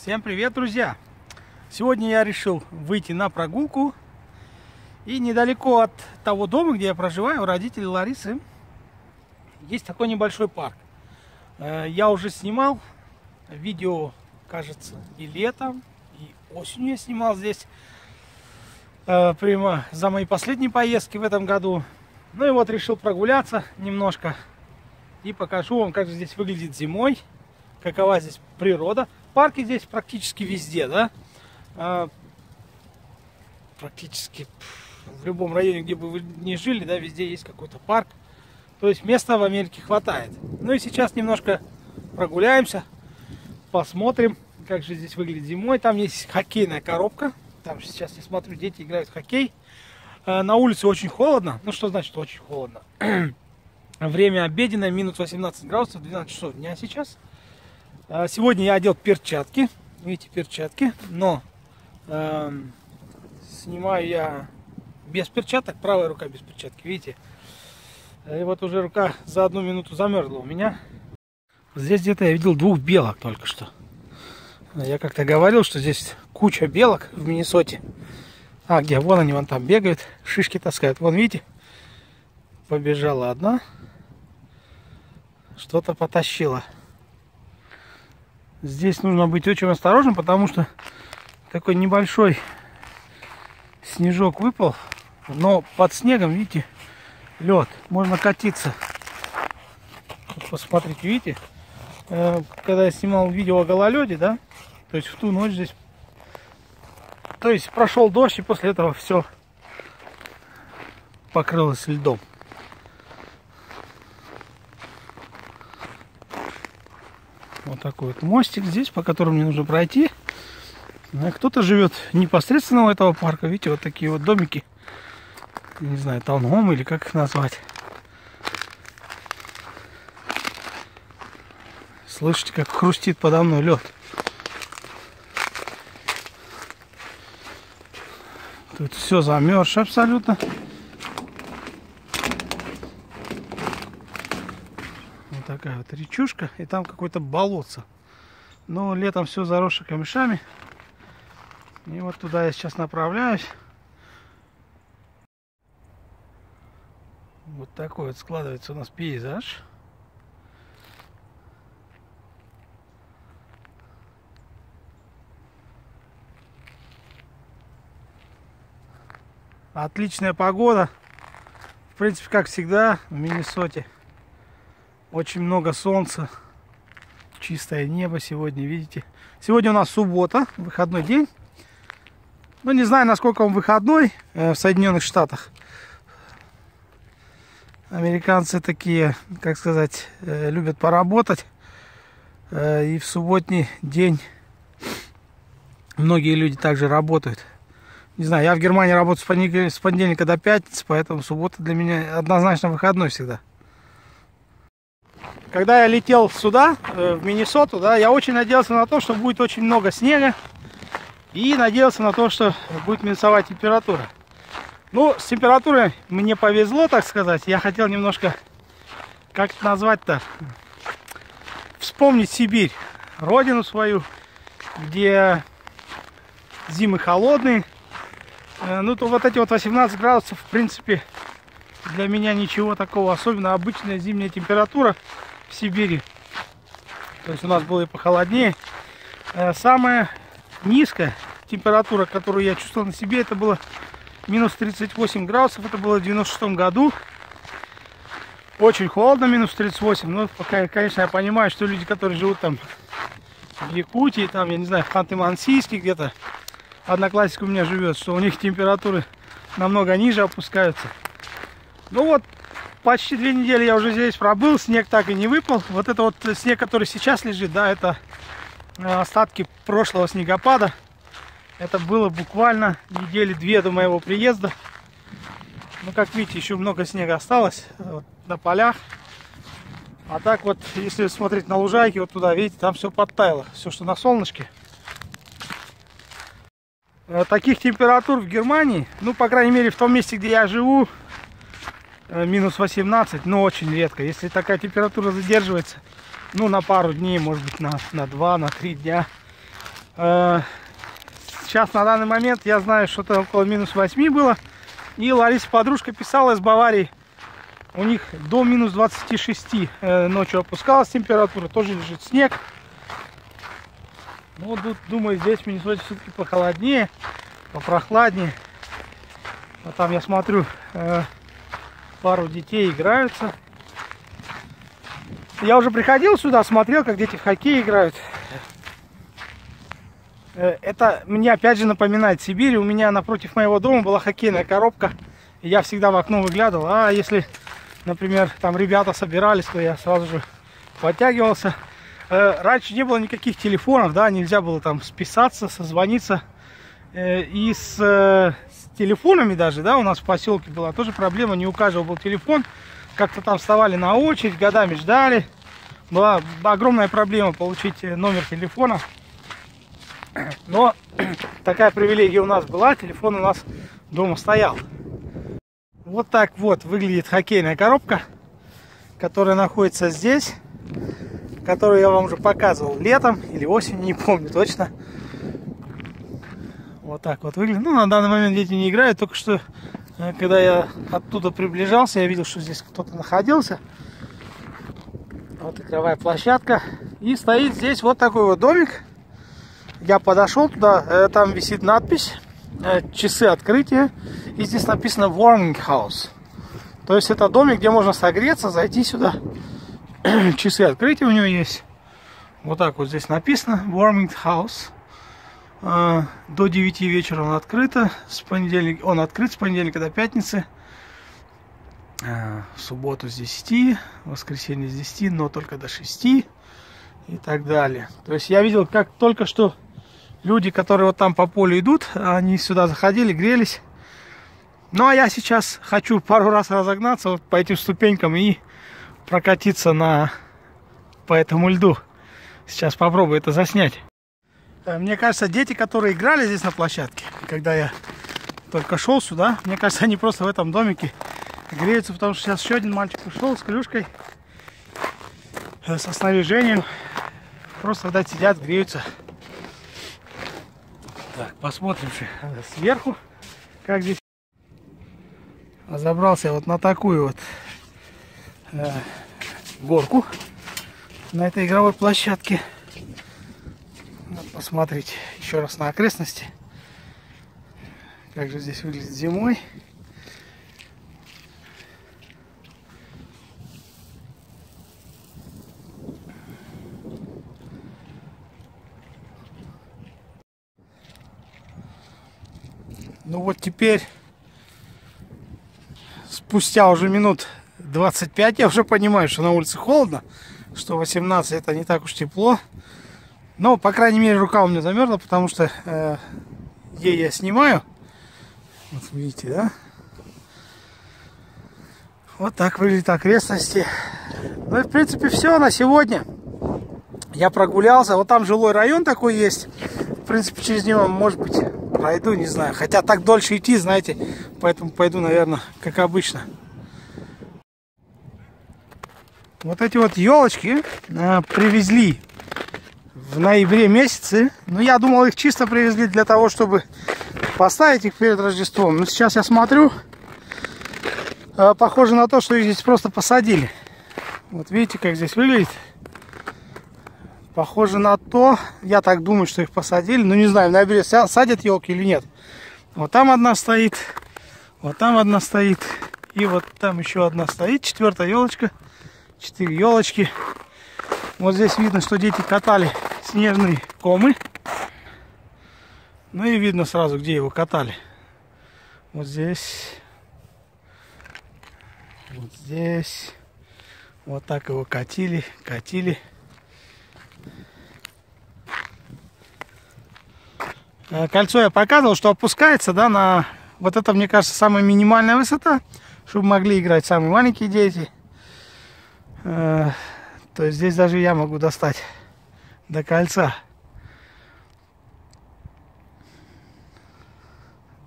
Всем привет, друзья! Сегодня я решил выйти на прогулку. И недалеко от того дома, где я проживаю, у родителей Ларисы, есть такой небольшой парк. Э, я уже снимал видео, кажется, и летом, и осенью я снимал здесь. Э, прямо за мои последние поездки в этом году. Ну и вот решил прогуляться немножко. И покажу вам, как же здесь выглядит зимой. Какова здесь природа. Парки здесь практически везде, да? А, практически в любом районе, где бы вы ни жили, да, везде есть какой-то парк. То есть места в Америке хватает. Ну и сейчас немножко прогуляемся, посмотрим, как же здесь выглядит зимой. Там есть хоккейная коробка. Там сейчас я смотрю, дети играют в хоккей. А, на улице очень холодно. Ну что значит очень холодно? Время обеденное, минус 18 градусов, 12 часов дня сейчас. А, сегодня я одел перчатки. Видите, перчатки. Но э, снимаю я без перчаток. Правая рука без перчатки, видите? И вот уже рука за одну минуту замерзла у меня. Здесь где-то я видел двух белок только что. Я как-то говорил, что здесь куча белок в Миннесоте. А, где? Вон они вон там бегают, шишки таскают. Вон, видите? Побежала одна. Что-то потащила. Здесь нужно быть очень осторожным, потому что такой небольшой снежок выпал. Но под снегом, видите, лед. Можно катиться. Посмотрите, видите? Э, когда я снимал видео о гололеде, да, то есть в ту ночь здесь, то есть прошел дождь и после этого все покрылось льдом. Вот такой вот мостик здесь, по которому мне нужно пройти. А кто-то живет непосредственно у этого парка. Видите, вот такие вот домики. Не знаю, таунхом или как их назвать. Слышите, как хрустит подо мной лед. Тут все замерзшее абсолютно. Такая вот речушка. И там какое-то болотце. Но летом все заросшее камешами. И вот туда я сейчас направляюсь. Вот такой вот складывается у нас пейзаж. Отличная погода. В принципе, как всегда, в Миннесоте. Очень много солнца. Чистое небо сегодня, видите. Сегодня у нас суббота, выходной день. Ну, не знаю, насколько он выходной э, в Соединенных Штатах. Американцы такие, как сказать, э, любят поработать. Э, и в субботний день многие люди также работают. Не знаю, я в Германии работаю с понедельника, с понедельника до пятницы, поэтому суббота для меня однозначно выходной всегда. Когда я летел сюда, в Миннесоту, да, я очень надеялся на то, что будет очень много снега. И надеялся на то, что будет минусовая температура. Ну, с температурой мне повезло, так сказать. Я хотел немножко, как это назвать-то, вспомнить Сибирь, родину свою, где зимы холодные. Э, ну, то вот эти вот 18 градусов, в принципе, для меня ничего такого. Особенно обычная зимняя температура в Сибири. То есть у нас было и похолоднее. Э, самое низкая температура, которую я чувствовал на себе, это было минус 38 градусов. Это было в 96 году. Очень холодно, минус 38. Но пока, конечно, я понимаю, что люди, которые живут там в Якутии, там, я не знаю, в Ханты-Мансийске где-то, одноклассник у меня живет, что у них температуры намного ниже опускаются. Ну вот, почти две недели я уже здесь пробыл, снег так и не выпал. Вот это вот снег, который сейчас лежит, да, это Э, остатки прошлого снегопада. Это было буквально недели две до моего приезда. Ну, как видите, еще много снега осталось э, вот, на полях. А так вот, если смотреть на лужайки, вот туда, видите, там все подтаяло. Все, что на солнышке. Э, таких температур в Германии, ну, по крайней мере, в том месте, где я живу, минус 18, но очень редко. Если такая температура задерживается, ну, на пару дней, может быть, на, на два, на три дня. Э, сейчас на данный момент я знаю, что это около минус 8 было. И Лариса подружка писала из Баварии. У них до минус 26 э, ночью опускалась температура, тоже лежит снег. Ну, тут, думаю, здесь в Миннесоте все-таки похолоднее, попрохладнее. А там я смотрю, э, пару детей играются. Я уже приходил сюда, смотрел, как дети в хоккей играют. Э, это мне опять же напоминает Сибирь. У меня напротив моего дома была хоккейная коробка. И я всегда в окно выглядывал. А если, например, там ребята собирались, то я сразу же подтягивался. Э, раньше не было никаких телефонов, да, нельзя было там списаться, созвониться. Э, и с, телефонами даже, да, у нас в поселке была тоже проблема, не у каждого был телефон. Как-то там вставали на очередь, годами ждали. Была огромная проблема получить номер телефона. Но такая привилегия у нас была, телефон у нас дома стоял. Вот так вот выглядит хоккейная коробка, которая находится здесь, которую я вам уже показывал летом или осенью, не помню точно. Вот так вот выглядит. Ну, на данный момент дети не играют, только что, э, когда я оттуда приближался, я видел, что здесь кто-то находился. Вот игровая площадка. И стоит здесь вот такой вот домик. Я подошел туда, э, там висит надпись, э, часы открытия. И здесь написано Warming House. То есть это домик, где можно согреться, зайти сюда. часы открытия у него есть. Вот так вот здесь написано Warming House. Э, до 9 вечера он открыто. С понедельника, он открыт с понедельника до пятницы. В субботу с 10, в воскресенье с 10, но только до 6 и так далее. То есть я видел, как только что люди, которые вот там по полю идут, они сюда заходили, грелись. Ну, а я сейчас хочу пару раз разогнаться вот по этим ступенькам и прокатиться на по этому льду. Сейчас попробую это заснять. Э, мне кажется, дети, которые играли здесь на площадке, когда я только шел сюда, мне кажется, они просто в этом домике греются, потому что сейчас еще один мальчик ушел с клюшкой, э, со снаряжением. Просто когда сидят, греются. Так, посмотрим сверху, как здесь. Забрался вот на такую вот э, горку на этой игровой площадке. Посмотреть еще раз на окрестности. Как же здесь выглядит зимой. Ну вот теперь, спустя уже минут 25, я уже понимаю, что на улице холодно, что 18 это не так уж тепло. Но, по крайней мере, рука у меня замерзла, потому что э, ей я снимаю. Вот видите, да? Вот так выглядят окрестности. Ну и, в принципе, все на сегодня. Я прогулялся. Вот там жилой район такой есть. В принципе, через него, может быть, Пройду, не знаю. Хотя так дольше идти, знаете. Поэтому пойду, наверное, как обычно. Вот эти вот елочки э, привезли в ноябре месяце. Ну, я думал, их чисто привезли для того, чтобы поставить их перед Рождеством. Но сейчас я смотрю, э, похоже на то, что их здесь просто посадили. Вот видите, как здесь выглядит. Похоже на то, я так думаю, что их посадили. Ну, не знаю, в ноябре садят елки или нет. Вот там одна стоит, вот там одна стоит. И вот там еще одна стоит, четвертая елочка. Четыре елочки. Вот здесь видно, что дети катали снежные комы. Ну и видно сразу, где его катали. Вот здесь. Вот здесь. Вот так его катили, катили. Э, кольцо я показывал, что опускается, да, на вот это, мне кажется, самая минимальная высота, чтобы могли играть самые маленькие дети. Э, то есть здесь даже я могу достать до кольца.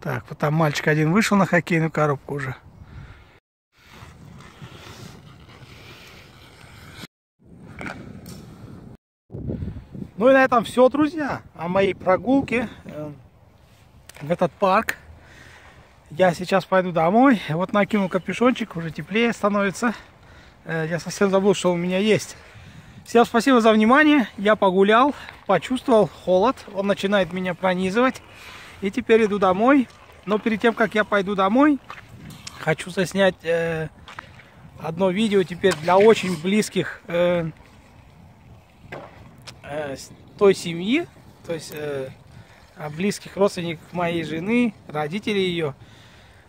Так, вот там мальчик один вышел на хоккейную коробку уже. Ну и на этом все, друзья. О моей прогулке э, в этот парк. Я сейчас пойду домой. Вот накинул капюшончик, уже теплее становится. Э, я совсем забыл, что у меня есть. Всем спасибо за внимание. Я погулял, почувствовал холод. Он начинает меня пронизывать. И теперь иду домой. Но перед тем, как я пойду домой, хочу заснять э, одно видео теперь для очень близких э, э, той семьи. То есть э, близких родственников моей жены, родителей ее,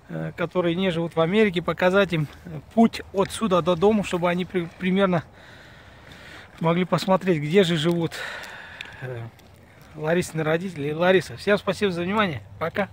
э, которые не живут в Америке. Показать им путь отсюда до дома, чтобы они при, примерно могли посмотреть, где же живут э, Ларисины родители и Лариса. Всем спасибо за внимание. Пока.